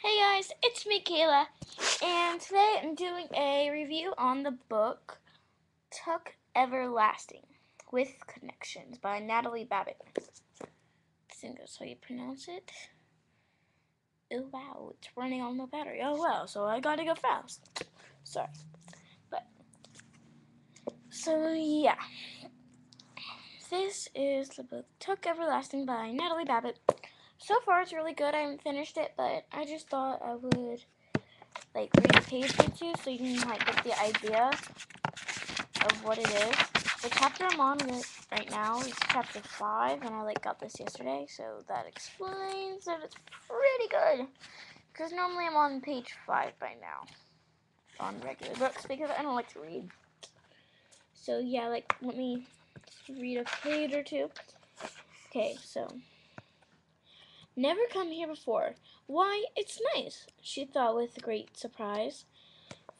Hey guys, it's me, Kayla, and today I'm doing a review on the book Tuck Everlasting with Connections by Natalie Babbitt. I think that's how you pronounce it. Oh wow, it's running on no battery. Oh wow, so I gotta go fast. Sorry. But, so yeah. This is the book Tuck Everlasting by Natalie Babbitt so far it's really good. I haven't finished it, but I just thought I would like read a page or two so you can like get the idea of what it is. The chapter I'm on right now is chapter five, and I like got this yesterday, so that explains that it's pretty good. Because normally I'm on page five by now on regular books because I don't like to read. So yeah, like let me read a page or two. Okay, so Never come here before. Why, it's nice, she thought with great surprise.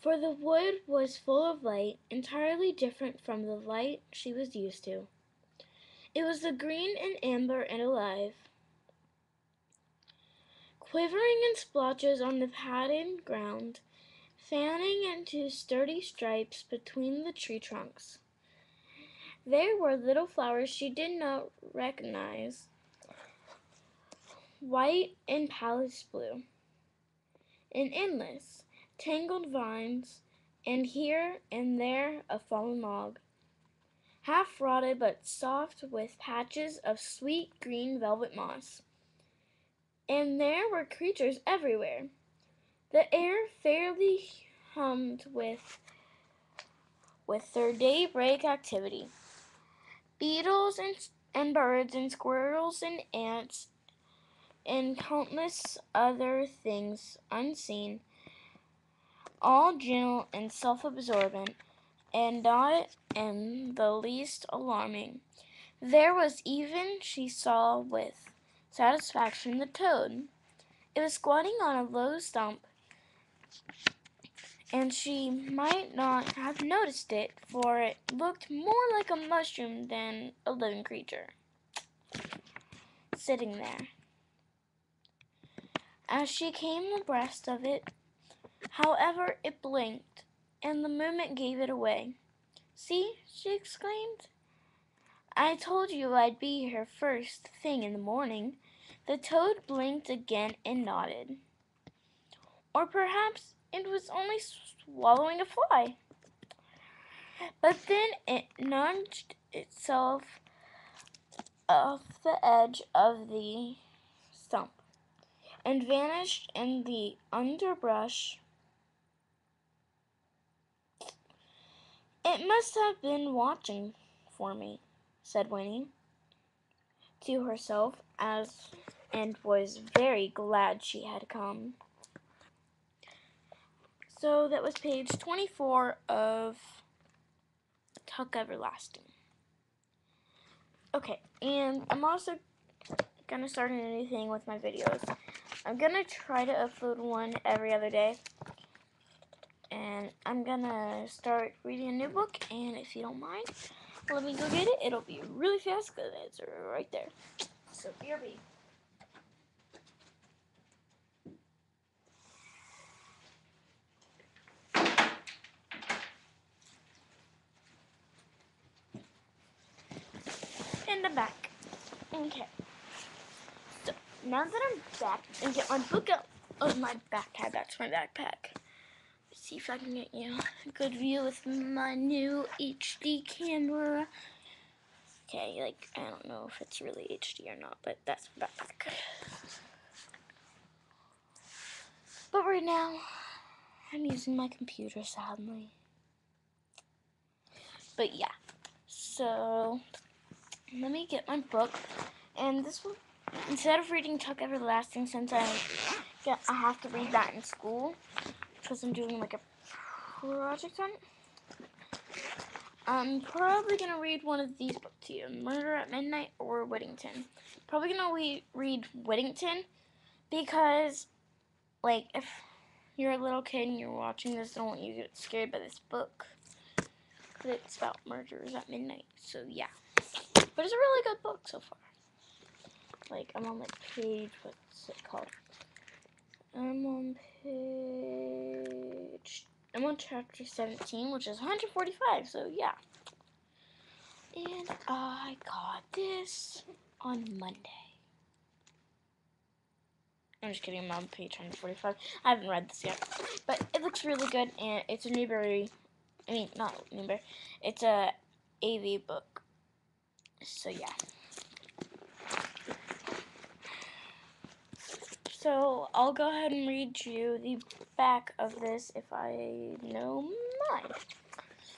For the wood was full of light, entirely different from the light she was used to. It was the green and amber and alive, quivering in splotches on the padded ground, fanning into sturdy stripes between the tree trunks. There were little flowers she did not recognize white and palace blue, and endless, tangled vines, and here and there a fallen log, half rotted but soft with patches of sweet green velvet moss. And there were creatures everywhere. The air fairly hummed with with their daybreak activity. Beetles and, and birds and squirrels and ants and countless other things unseen, all gentle and self absorbent, and not in the least alarming. There was even, she saw with satisfaction, the toad. It was squatting on a low stump, and she might not have noticed it, for it looked more like a mushroom than a living creature sitting there. As she came abreast of it, however, it blinked, and the movement gave it away. See, she exclaimed. I told you I'd be here first thing in the morning. The toad blinked again and nodded. Or perhaps it was only swallowing a fly. But then it nudged itself off the edge of the stump and vanished in the underbrush. It must have been watching for me, said Winnie to herself as and was very glad she had come. So that was page 24 of Tuck Everlasting. Okay, and I'm also gonna start a new thing with my videos. I'm gonna try to upload one every other day. And I'm gonna start reading a new book, and if you don't mind, let me go get it. It'll be really fast because it's right there. So BRB. In the back. Okay now that I'm back and get my book out of my backpack, that's my backpack. Let's see if I can get you a good view with my new HD camera. Okay, like, I don't know if it's really HD or not, but that's my backpack. But right now, I'm using my computer, sadly. But yeah, so let me get my book, and this will instead of reading Tuck Everlasting, since I get, I have to read that in school, because I'm doing like a project on it, I'm probably going to read one of these books to you, Murder at Midnight or Whittington. Probably going to re read Whittington, because, like, if you're a little kid and you're watching this, I don't want you to get scared by this book. Because it's about murders at midnight, so yeah. But it's a really good book so far like I'm on like page what's it called? I'm on page. I'm on chapter 17, which is 145. So yeah. And I got this on Monday. I'm just kidding, I'm on page 145. I haven't read this yet. But it looks really good, and it's a Newbery, I mean, not Newbery, it's a AV book. So, yeah. So, I'll go ahead and read you the back of this if I know mine.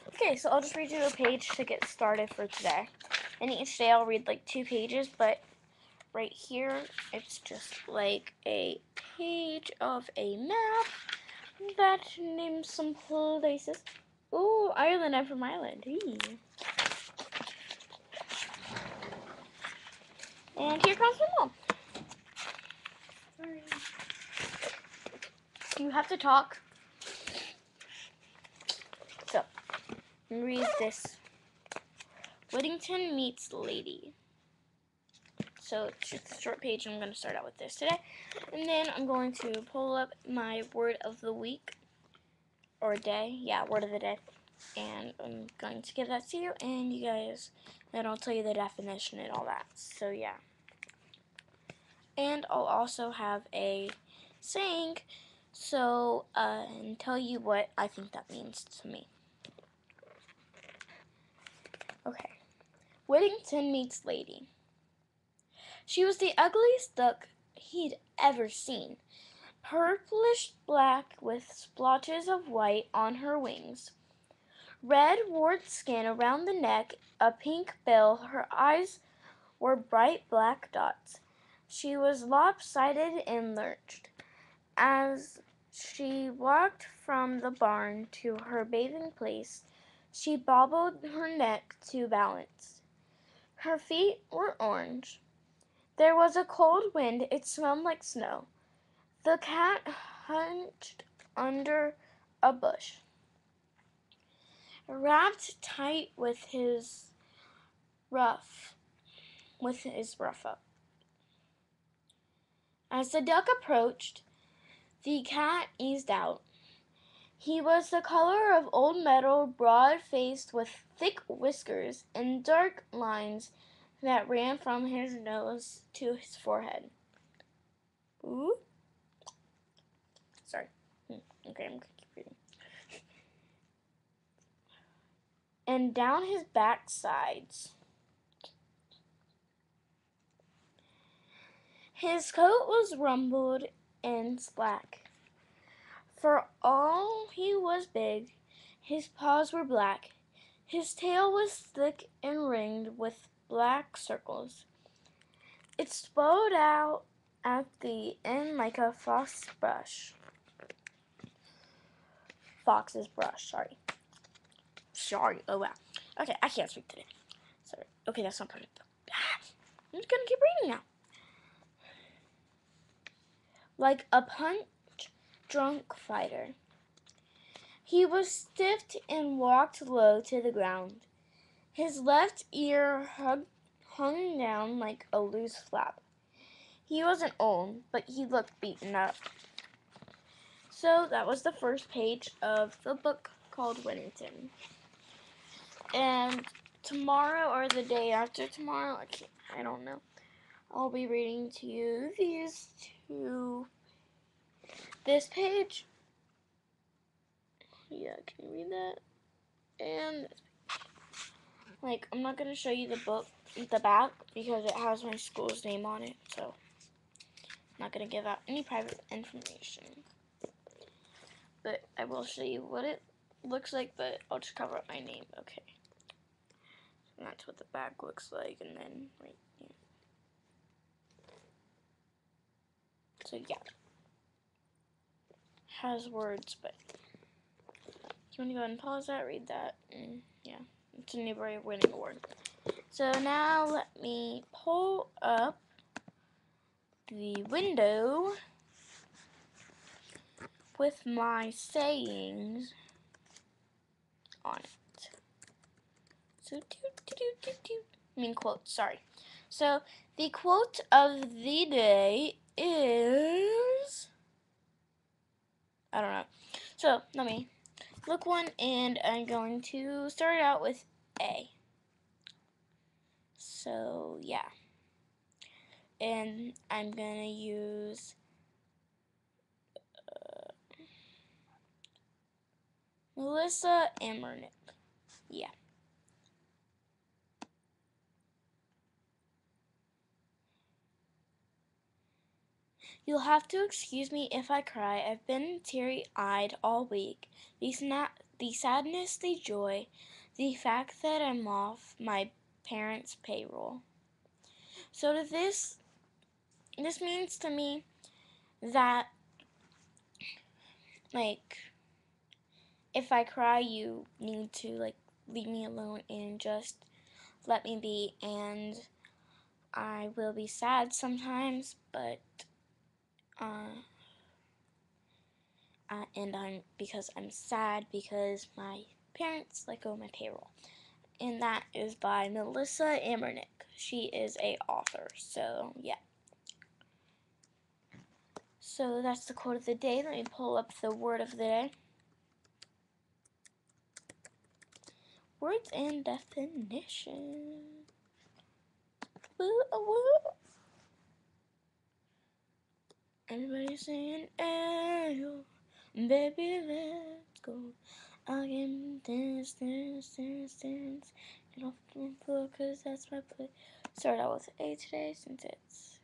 Okay, so I'll just read you a page to get started for today. And each day I'll read like two pages, but right here it's just like a page of a map that names some places. Ooh, Ireland, I'm from Ireland. And here comes my mom. Sorry. You have to talk. So, read this. Whittington meets Lady. So it's just a short page, and I'm going to start out with this today. And then I'm going to pull up my word of the week, or day. Yeah, word of the day. And I'm going to give that to you, and you guys, then I'll tell you the definition and all that. So yeah. And I'll also have a saying, so, uh, and tell you what I think that means to me. Okay. Whittington meets Lady. She was the ugliest duck he'd ever seen. Purplish black with splotches of white on her wings. Red wart skin around the neck, a pink bill, her eyes were bright black dots. She was lopsided and lurched. As she walked from the barn to her bathing place, she bobbled her neck to balance. Her feet were orange. There was a cold wind. It smelled like snow. The cat hunched under a bush, wrapped tight with his ruff, with his ruff up. As the duck approached, the cat eased out. He was the color of old metal, broad faced with thick whiskers and dark lines that ran from his nose to his forehead. Ooh. Sorry. Hmm, okay, I'm gonna keep reading. and down his back sides. His coat was rumpled and slack. For all he was big, his paws were black. His tail was thick and ringed with black circles. It spowed out at the end like a fox brush. Fox's brush, sorry. Sorry, oh wow. Okay, I can't speak today. Sorry. Okay, that's not perfect. I'm just gonna keep reading now. Like a punch drunk fighter. He was stiff and walked low to the ground. His left ear hung, hung down like a loose flap. He wasn't old, but he looked beaten up. So that was the first page of the book called Whittington. And tomorrow or the day after tomorrow, I, can't, I don't know, I'll be reading to you these two. This page. Yeah, can you read that? And like, I'm not going to show you the book, the back, because it has my school's name on it, so I'm not going to give out any private information. But I will show you what it looks like, but I'll just cover up my name, okay. And that's what the back looks like, and then right here. So yeah. Has words, but you want to go ahead and pause that, read that, and yeah. It's a Newbery winning award. So now let me pull up the window with my sayings on it. So, do, do, do, do, do. I mean quotes, sorry. So, the quote of the day is I don't know. So let me look one, and I'm going to start it out with A. So yeah, and I'm gonna use. Uh, Melissa Amernick. Yeah. You'll have to excuse me if I cry. I've been teary eyed all week. The, sna- the sadness, the joy, the fact that I'm off my parents' payroll. So to this this means to me that like if I cry you need to like leave me alone and just let me be and I will be sad sometimes but uh, uh, and I'm because I'm sad because my parents let go of my payroll, and that is by Melissa Amernick. She is a author, so yeah. So that's the quote of the day. Let me pull up the word of the day. Words and definition. Woo, woo. Everybody's saying, Ayo, baby, let's go. I can dance, dance, dance, dance. Get off the floor, cause that's my play. Start out with A today since it's.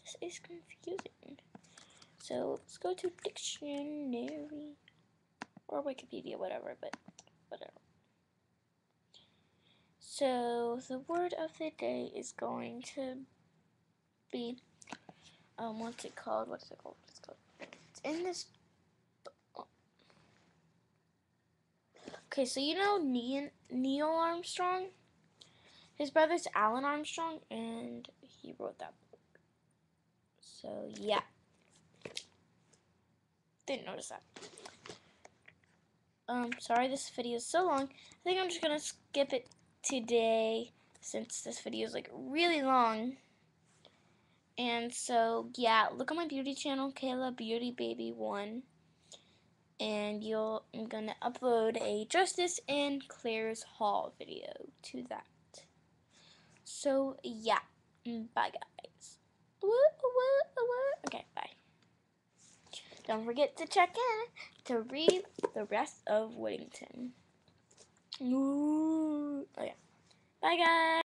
This is confusing. So let's go to dictionary or Wikipedia, whatever, but whatever. So the word of the day is going to be um what's it called? What's it called? What's it called? It's in this. Okay, so you know Neil, Armstrong. His brother's Alan Armstrong, and he wrote that book. So yeah, didn't notice that. Um, sorry this video is so long. I think I'm just gonna skip it today since this video is like really long. And so, yeah, look on my beauty channel, Kayla Beauty Baby 1. And you'll, I'm going to upload a Justice and Claire's haul video to that. So, yeah. Bye, guys. Okay, bye. Don't forget to check in to read the rest of Whittington. Ooh. Oh, yeah. Bye, guys.